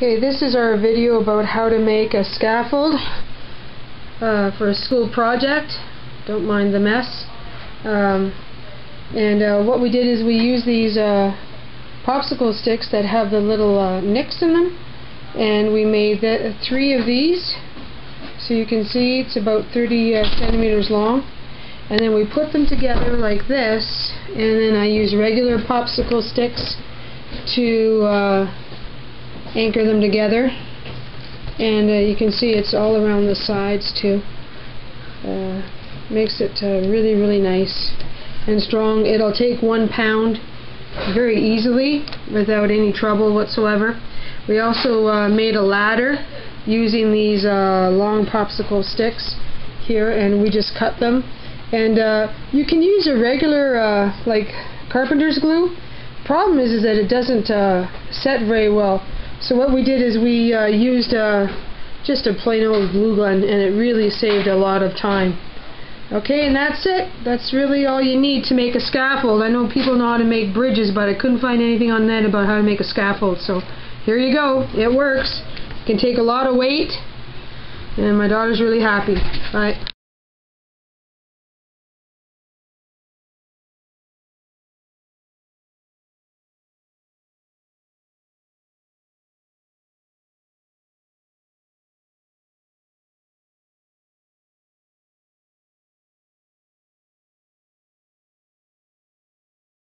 Okay, this is our video about how to make a scaffold uh, for a school project. Don't mind the mess. Um, and uh, what we did is we used these uh, popsicle sticks that have the little uh, nicks in them and we made three of these so you can see it's about 30 uh, centimeters long and then we put them together like this and then I use regular popsicle sticks to uh, anchor them together. And uh, you can see it's all around the sides too. Uh, makes it uh, really really nice and strong. It'll take one pound very easily without any trouble whatsoever. We also uh, made a ladder using these uh, long popsicle sticks here and we just cut them. And uh, you can use a regular like carpenter's glue. Problem is, is that it doesn't set very well so what we did is we uh, used uh, just a plain old glue gun and it really saved a lot of time. Okay, and that's it. That's really all you need to make a scaffold. I know people know how to make bridges, but I couldn't find anything on net about how to make a scaffold. So here you go. It works. It can take a lot of weight, and my daughter's really happy. Bye.